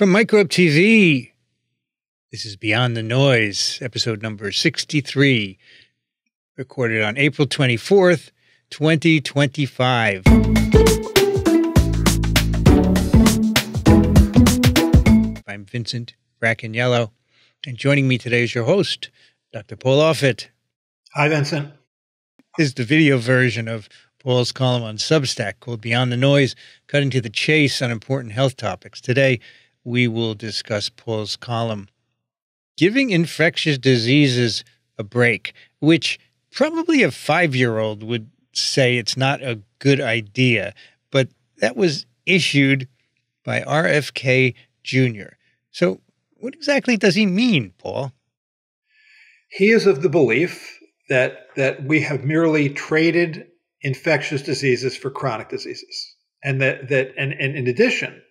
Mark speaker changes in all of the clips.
Speaker 1: From Microbe TV, this is Beyond the Noise, episode number 63, recorded on April 24th, 2025. I'm Vincent Racaniello, and joining me today is your host, Dr. Paul Offit.
Speaker 2: Hi, Vincent.
Speaker 1: This is the video version of Paul's column on Substack called Beyond the Noise, cutting to the chase on important health topics. Today, we will discuss Paul's column, Giving Infectious Diseases a Break, which probably a five year old would say it's not a good idea, but that was issued by RFK Jr. So, what exactly does he mean, Paul?
Speaker 2: He is of the belief that that we have merely traded infectious diseases for chronic diseases, and that that and, and in addition,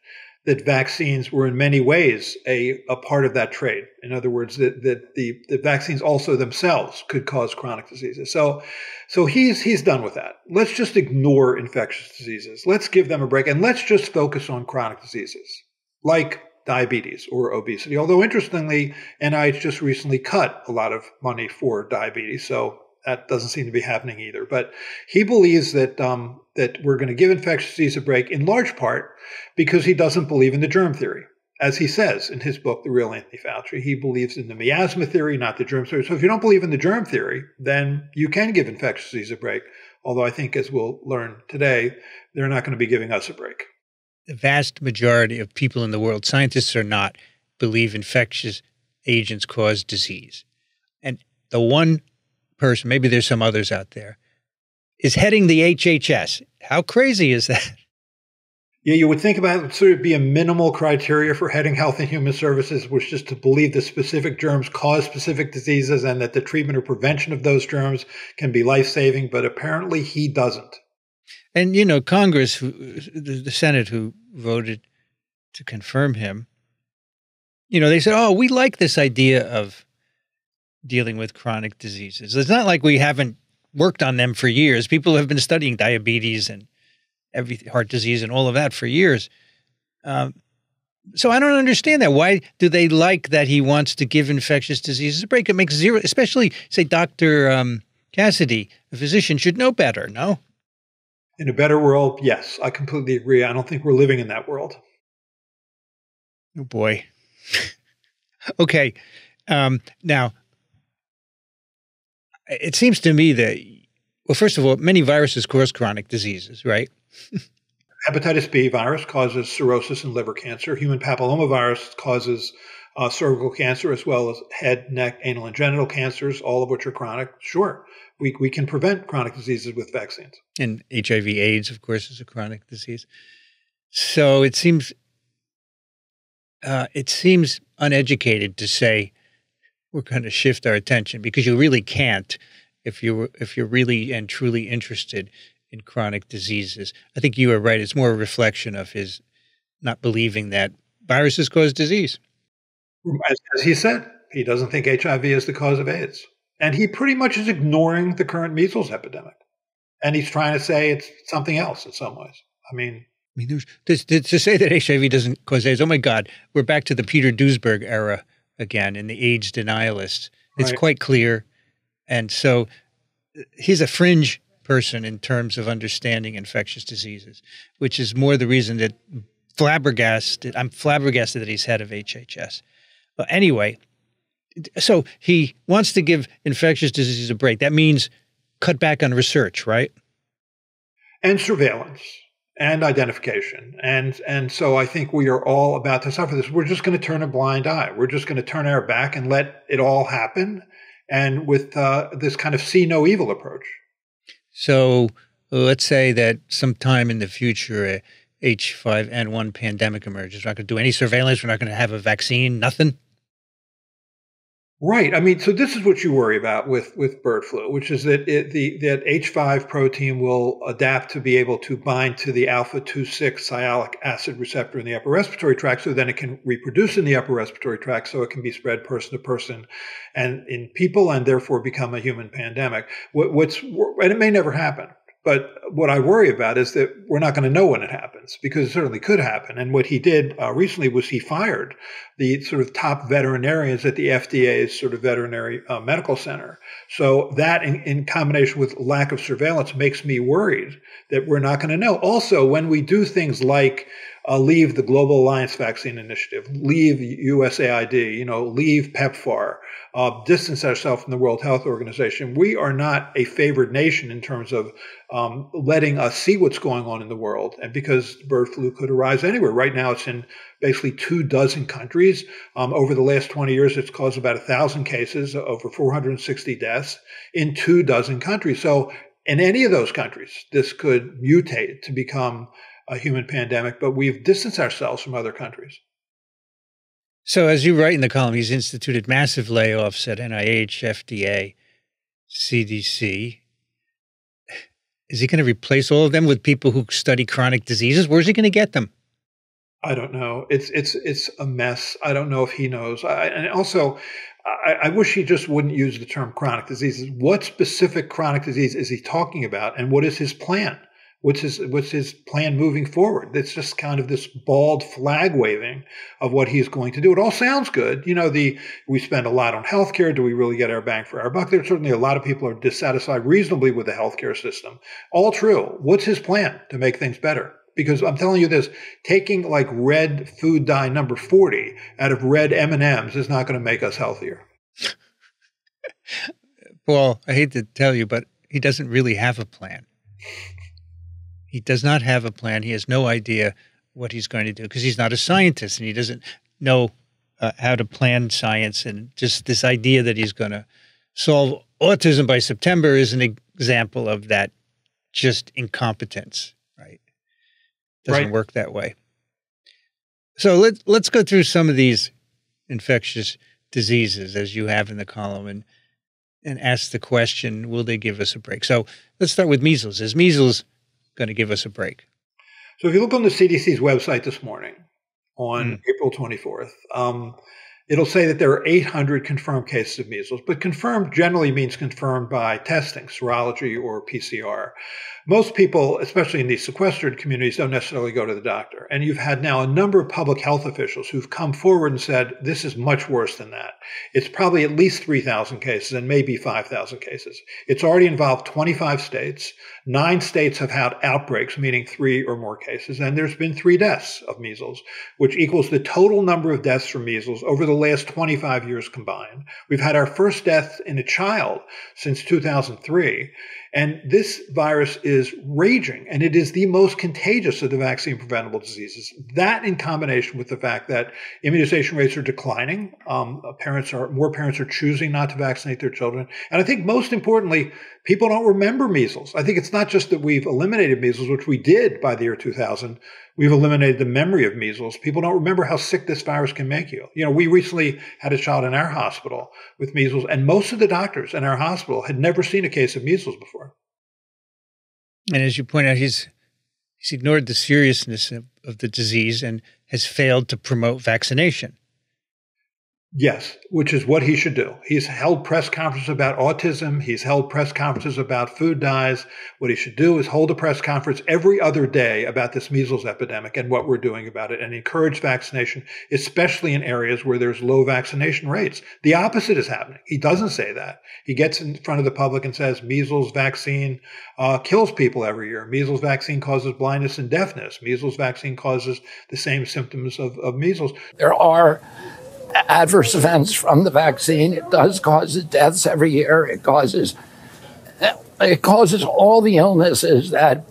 Speaker 2: that vaccines were in many ways a, a part of that trade. In other words, that, that the, the vaccines also themselves could cause chronic diseases. So, so he's, he's done with that. Let's just ignore infectious diseases. Let's give them a break and let's just focus on chronic diseases like diabetes or obesity. Although interestingly, NIH just recently cut a lot of money for diabetes. So that doesn't seem to be happening either. But he believes that um, that we're going to give infectious disease a break in large part because he doesn't believe in the germ theory. As he says in his book, The Real Anthony Fauci, he believes in the miasma theory, not the germ theory. So if you don't believe in the germ theory, then you can give infectious disease a break. Although I think, as we'll learn today, they're not going to be giving us a break.
Speaker 1: The vast majority of people in the world, scientists or not, believe infectious agents cause disease. And the one person, maybe there's some others out there, is heading the HHS. How crazy is that?
Speaker 2: Yeah, you would think about it sort of be a minimal criteria for heading Health and Human Services, which is to believe that specific germs cause specific diseases and that the treatment or prevention of those germs can be life saving, but apparently he doesn't.
Speaker 1: And, you know, Congress, who, the Senate who voted to confirm him, you know, they said, oh, we like this idea of dealing with chronic diseases. It's not like we haven't worked on them for years. People have been studying diabetes and every heart disease and all of that for years. Um, so I don't understand that. Why do they like that he wants to give infectious diseases a break? It makes zero, especially say Dr. Um, Cassidy, a physician, should know better. No.
Speaker 2: In a better world, yes, I completely agree. I don't think we're living in that world.
Speaker 1: Oh boy. okay. Um, now, it seems to me that, well, first of all, many viruses cause chronic diseases, right?
Speaker 2: Hepatitis B virus causes cirrhosis and liver cancer. Human papillomavirus causes uh, cervical cancer as well as head, neck, anal, and genital cancers, all of which are chronic. Sure, we, we can prevent chronic diseases with vaccines.
Speaker 1: And HIV AIDS, of course, is a chronic disease. So it seems uh, it seems uneducated to say we're going to shift our attention because you really can't if you if you're really and truly interested in chronic diseases. I think you are right. It's more a reflection of his not believing that viruses cause disease.
Speaker 2: As, as he said, he doesn't think HIV is the cause of AIDS. And he pretty much is ignoring the current measles epidemic. And he's trying to say it's something else in some ways. I mean,
Speaker 1: I mean, there's, to, to, say that HIV doesn't cause AIDS, oh my God, we're back to the Peter Duesberg era again in the AIDS denialists. It's right. quite clear. And so he's a fringe person in terms of understanding infectious diseases, which is more the reason that flabbergasted, I'm flabbergasted that he's head of HHS. But anyway, so he wants to give infectious diseases a break. That means cut back on research, right?
Speaker 2: And surveillance and identification. And and so I think we are all about to suffer this. We're just going to turn a blind eye. We're just going to turn our back and let it all happen. And with uh, this kind of see no evil approach.
Speaker 1: So let's say that sometime in the future, a H5N1 pandemic emerges. We're not going to do any surveillance. We're not going to have a vaccine. Nothing.
Speaker 2: Right. I mean, so this is what you worry about with, with bird flu, which is that it, the that H5 protein will adapt to be able to bind to the alpha 2 6 sialic acid receptor in the upper respiratory tract, so then it can reproduce in the upper respiratory tract, so it can be spread person to person, and in people, and therefore become a human pandemic. What, what's and it may never happen, But what I worry about is that we're not going to know when it happens because it certainly could happen. And what he did uh, recently was he fired the sort of top veterinarians at the FDA's sort of veterinary uh, medical center. So that in, in combination with lack of surveillance makes me worried that we're not going to know. Also, when we do things like uh, leave the Global Alliance Vaccine Initiative, leave USAID, you know, leave PEPFAR, uh, distance ourselves from the World Health Organization. We are not a favored nation in terms of um, letting us see what's going on in the world. And because bird flu could arise anywhere. Right now, it's in basically two dozen countries. Um, over the last 20 years, it's caused about a thousand cases, over 460 deaths in two dozen countries. So in any of those countries, this could mutate to become a human pandemic, but we've distanced ourselves from other countries.
Speaker 1: So, as you write in the column, he's instituted massive layoffs at NIH, FDA, CDC. Is he going to replace all of them with people who study chronic diseases? Where's he going to get them?
Speaker 2: I don't know. It's it's it's a mess. I don't know if he knows. I, and also, I, I, wish he just wouldn't use the term chronic diseases. What specific chronic disease is he talking about, and what is his plan? What's his what's his plan moving forward? It's just kind of this bald flag waving of what he's going to do. It all sounds good. You know, the we spend a lot on healthcare. Do we really get our bang for our buck? There's certainly a lot of people are dissatisfied reasonably with the healthcare system. All true. What's his plan to make things better? Because I'm telling you this, taking like red food dye number 40 out of red M&Ms is not going to make us healthier.
Speaker 1: Paul, I hate to tell you, but he doesn't really have a plan. He does not have a plan. He has no idea what he's going to do because he's not a scientist and he doesn't know uh, how to plan science. And just this idea that he's going to solve autism by September is an example of that just incompetence, right? Doesn't right. work that way. So let's let's go through some of these infectious diseases as you have in the column and and ask the question, will they give us a break? So let's start with measles. Is measles going to give us a break.
Speaker 2: So if you look on the CDC's website this morning on mm. April 24th, um, it'll say that there are 800 confirmed cases of measles, but confirmed generally means confirmed by testing, serology or PCR most people, especially in these sequestered communities, don't necessarily go to the doctor. And you've had now a number of public health officials who've come forward and said, this is much worse than that. It's probably at least 3,000 cases and maybe 5,000 cases. It's already involved 25 states. Nine states have had outbreaks, meaning three or more cases. And there's been three deaths of measles, which equals the total number of deaths from measles over the last 25 years combined. We've had our first death in a child since 2003. And this virus is raging, and it is the most contagious of the vaccine preventable diseases. That, in combination with the fact that immunization rates are declining, um, parents are more parents are choosing not to vaccinate their children, and I think most importantly, people don't remember measles. I think it's not just that we've eliminated measles, which we did by the year 2000. We've eliminated the memory of measles. People don't remember how sick this virus can make you. You know, we recently had a child in our hospital with measles, and most of the doctors in our hospital had never seen a case of measles before.
Speaker 1: And as you point out, he's he's ignored the seriousness of, of the disease and has failed to promote vaccination.
Speaker 2: Yes, which is what he should do. He's held press conferences about autism. He's held press conferences about food dyes. What he should do is hold a press conference every other day about this measles epidemic and what we're doing about it and encourage vaccination, especially in areas where there's low vaccination rates. The opposite is happening. He doesn't say that. He gets in front of the public and says measles vaccine uh, kills people every year. Measles vaccine causes blindness and deafness. Measles vaccine causes the same symptoms of, of measles.
Speaker 3: There are adverse events from the vaccine. It does cause deaths every year. It causes it causes all the illnesses that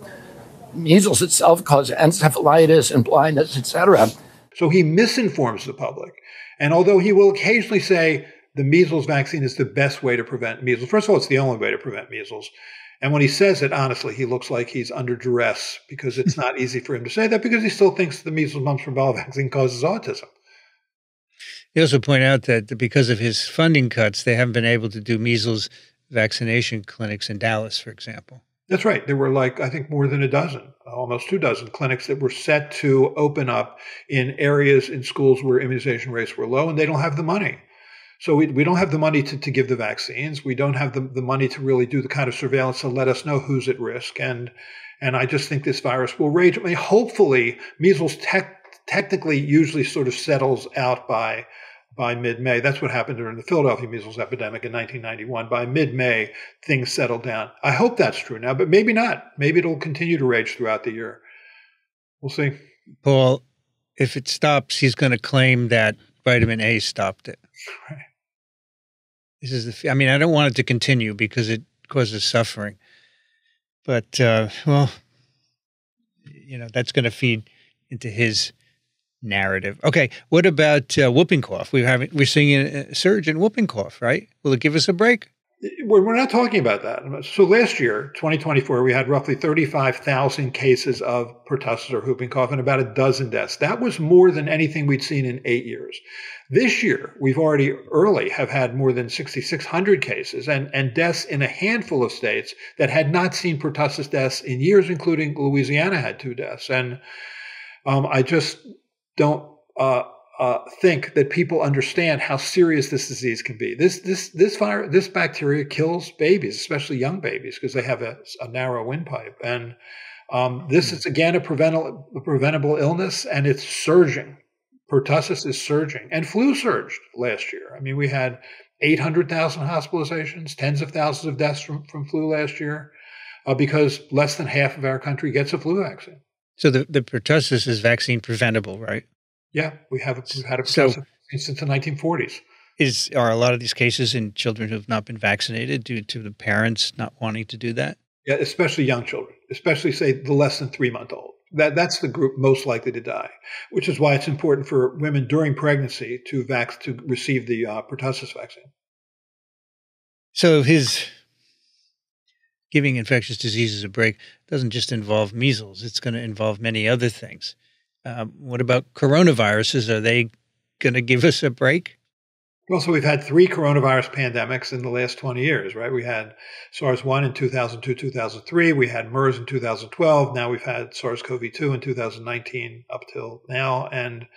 Speaker 3: measles itself causes encephalitis and blindness, etc.
Speaker 2: So he misinforms the public. And although he will occasionally say the measles vaccine is the best way to prevent measles, first of all, it's the only way to prevent measles. And when he says it, honestly, he looks like he's under duress because it's not easy for him to say that because he still thinks the measles, mumps, rubella vaccine causes autism.
Speaker 1: He also point out that because of his funding cuts, they haven't been able to do measles vaccination clinics in Dallas, for example.
Speaker 2: That's right. There were like, I think, more than a dozen, almost two dozen clinics that were set to open up in areas in schools where immunization rates were low, and they don't have the money. So we, we don't have the money to, to give the vaccines. We don't have the, the money to really do the kind of surveillance to let us know who's at risk. And and I just think this virus will rage. I mean, hopefully, measles tech, technically usually sort of settles out by by mid-May. That's what happened during the Philadelphia measles epidemic in 1991. By mid-May, things settled down. I hope that's true now, but maybe not. Maybe it'll continue to rage throughout the year. We'll see.
Speaker 1: Paul, if it stops, he's going to claim that vitamin A stopped it. Right. This is the. I mean, I don't want it to continue because it causes suffering, but uh, well, you know, that's going to feed into his narrative. Okay, what about uh, whooping cough? We're having we're seeing a surge in whooping cough, right? Will it give us a break?
Speaker 2: We're not talking about that. So last year, 2024, we had roughly 35,000 cases of pertussis or whooping cough and about a dozen deaths. That was more than anything we'd seen in eight years. This year, we've already early have had more than 6,600 cases and, and deaths in a handful of states that had not seen pertussis deaths in years, including Louisiana had two deaths. And um, I just don't uh, uh, think that people understand how serious this disease can be. This this this virus, this bacteria kills babies, especially young babies, because they have a, a narrow windpipe. And um, this is again a preventable, a preventable illness, and it's surging. Pertussis is surging, and flu surged last year. I mean, we had 800,000 hospitalizations, tens of thousands of deaths from, from flu last year, uh, because less than half of our country gets a flu vaccine.
Speaker 1: So the, the pertussis is vaccine preventable, right?
Speaker 2: Yeah, we have we've had a so, since the 1940s.
Speaker 1: Is are a lot of these cases in children who have not been vaccinated due to the parents not wanting to do that?
Speaker 2: Yeah, especially young children, especially say the less than three month old. That that's the group most likely to die, which is why it's important for women during pregnancy to vac to receive the uh, pertussis vaccine.
Speaker 1: So his giving infectious diseases a break doesn't just involve measles; it's going to involve many other things. Um, what about coronaviruses? Are they going to give us a break?
Speaker 2: Well, so we've had three coronavirus pandemics in the last 20 years, right? We had SARS 1 in 2002, 2003. We had MERS in 2012. Now we've had SARS CoV 2 in 2019 up till now. And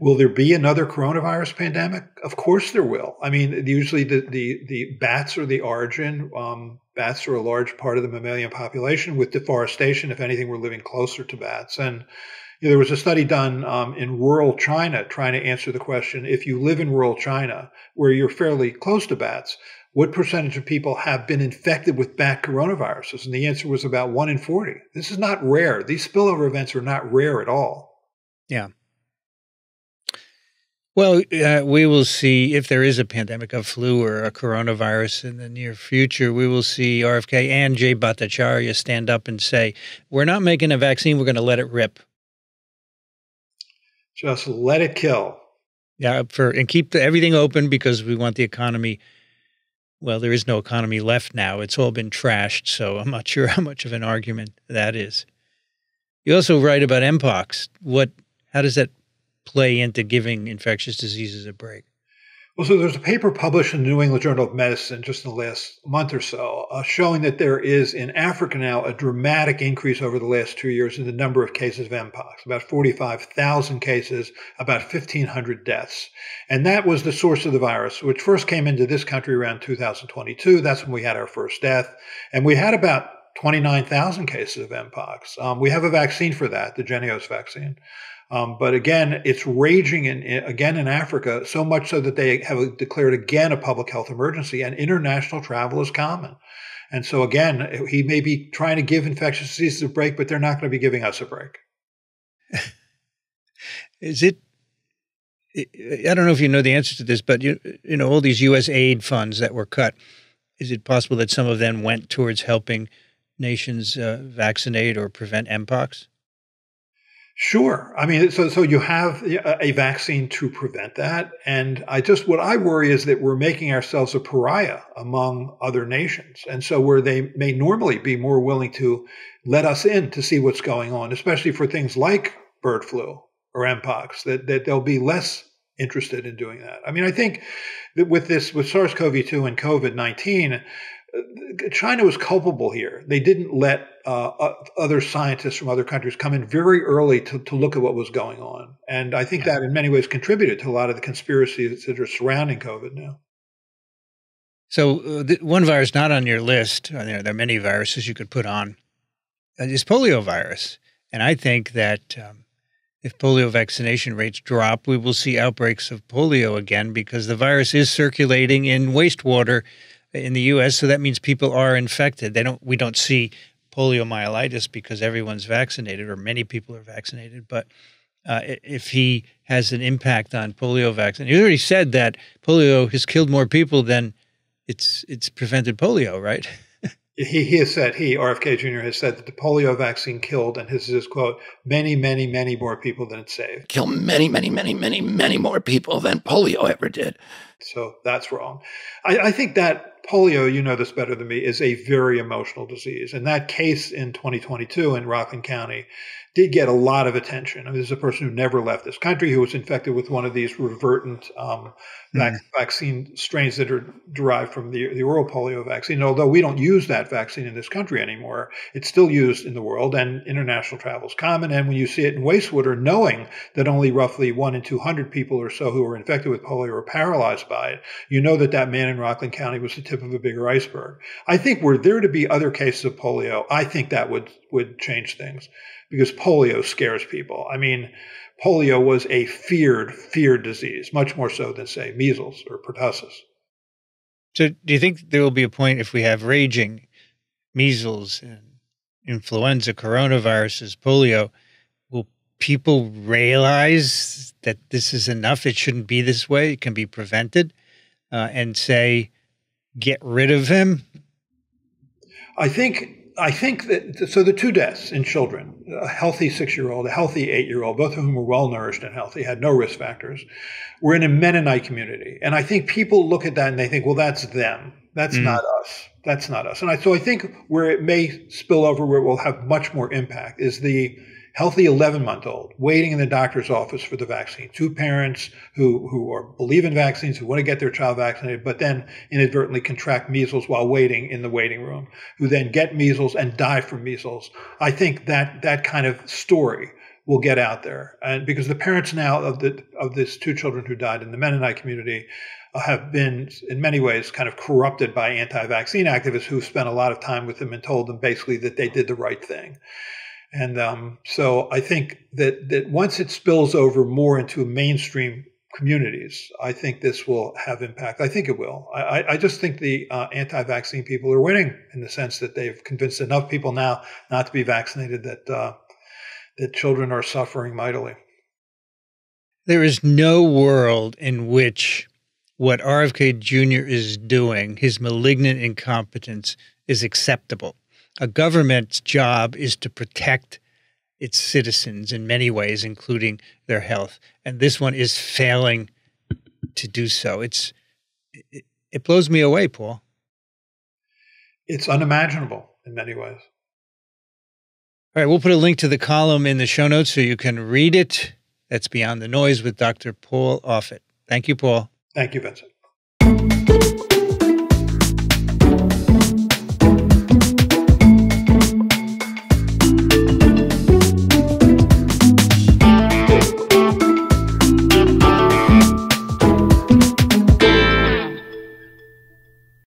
Speaker 2: will there be another coronavirus pandemic? Of course there will. I mean, usually the, the, the bats are the origin. Um, bats are a large part of the mammalian population. With deforestation, if anything, we're living closer to bats. And you know, there was a study done um, in rural China trying to answer the question if you live in rural China, where you're fairly close to bats, what percentage of people have been infected with bat coronaviruses? And the answer was about one in 40. This is not rare. These spillover events are not rare at all.
Speaker 1: Yeah. Well, uh, we will see if there is a pandemic of flu or a coronavirus in the near future. We will see RFK and Jay Bhattacharya stand up and say, "We're not making a vaccine. We're going to let it rip."
Speaker 2: Just let it kill.
Speaker 1: Yeah, for and keep the, everything open because we want the economy. Well, there is no economy left now. It's all been trashed, so I'm not sure how much of an argument that is. You also write about mpox. What? How does that play into giving infectious diseases a break?
Speaker 2: Well, so there's a paper published in the New England Journal of Medicine just in the last month or so uh, showing that there is in Africa now a dramatic increase over the last two years in the number of cases of Mpox, about 45,000 cases, about 1,500 deaths. And that was the source of the virus, which first came into this country around 2022. That's when we had our first death. And we had about 29,000 cases of Mpox. Um, we have a vaccine for that, the Jynneos vaccine. Um, but again, it's raging in, in, again in Africa, so much so that they have declared again a public health emergency, and international travel is common. And so again, he may be trying to give infectious diseases a break, but they're not going to be giving us a break.
Speaker 1: is it? I don't know if you know the answer to this, but you you know all these U.S. aid funds that were cut. Is it possible that some of them went towards helping nations uh, vaccinate or prevent mpox?
Speaker 2: Sure. I mean, so so you have a vaccine to prevent that, and I just what I worry is that we're making ourselves a pariah among other nations, and so where they may normally be more willing to let us in to see what's going on, especially for things like bird flu or mpox, that that they'll be less interested in doing that. I mean, I think that with this with SARS-CoV-2 and COVID-19 uh, China was culpable here. They didn't let uh, other scientists from other countries come in very early to, to look at what was going on. And I think that in many ways contributed to a lot of the conspiracies that are surrounding COVID now.
Speaker 1: So, uh, the, one virus not on your list, uh, there, there, are many viruses you could put on, uh, is polio virus. And I think that um, if polio vaccination rates drop, we will see outbreaks of polio again because the virus is circulating in wastewater in the U.S. So that means people are infected. They don't. We don't see poliomyelitis because everyone's vaccinated or many people are vaccinated. But uh, if he has an impact on polio vaccine, he already said that polio has killed more people than it's it's prevented polio, right?
Speaker 2: he, he has said, he, RFK Jr., has said that the polio vaccine killed, and his is quote, many, many, many more people than it saved.
Speaker 3: Kill many, many, many, many, many more people than polio ever did.
Speaker 2: So that's wrong. I, I think that polio, you know this better than me, is a very emotional disease. And that case in 2022 in Rockland County did get a lot of attention. I mean, there's a person who never left this country who was infected with one of these revertant um, mm-hmm. vaccine strains that are derived from the, the oral polio vaccine. Although we don't use that vaccine in this country anymore, it's still used in the world and international travel is common. And when you see it in wastewater, knowing that only roughly one in 200 people or so who are infected with polio are paralyzed by it, you know that that man in Rockland County was the tip of a bigger iceberg. I think were there to be other cases of polio, I think that would, would change things because polio scares people. I mean, polio was a feared, feared disease, much more so than, say, measles or pertussis.
Speaker 1: So, do you think there will be a point if we have raging measles and influenza, coronaviruses, polio? Will people realize that this is enough? It shouldn't be this way. It can be prevented, uh, and say, get rid of him?
Speaker 2: I think I think that so the two deaths in children, a healthy six-year-old, a healthy eight-year-old, both of whom were well nourished and healthy, had no risk factors, were in a Mennonite community, and I think people look at that and they think, well, that's them. That's mm. not us. That's not us. And I, so I think where it may spill over, where it will have much more impact, is the healthy 11 month old waiting in the doctor's office for the vaccine. Two parents who, who are, believe in vaccines, who want to get their child vaccinated, but then inadvertently contract measles while waiting in the waiting room, who then get measles and die from measles. I think that that kind of story will get out there. And because the parents now of the, of these two children who died in the Mennonite community uh, have been in many ways kind of corrupted by anti-vaccine activists who've spent a lot of time with them and told them basically that they did the right thing. And um, so I think that, that once it spills over more into mainstream communities, I think this will have impact. I think it will. I, I just think the uh, anti vaccine people are winning in the sense that they've convinced enough people now not to be vaccinated that, uh, that children are suffering mightily.
Speaker 1: There is no world in which what RFK Jr. is doing, his malignant incompetence, is acceptable a government's job is to protect its citizens in many ways, including their health. And this one is failing to do so. It's it, it blows me away, Paul.
Speaker 2: It's unimaginable in many ways.
Speaker 1: All right, we'll put a link to the column in the show notes so you can read it. That's Beyond the Noise with Dr. Paul Offit. Thank you, Paul.
Speaker 2: Thank you, Vincent.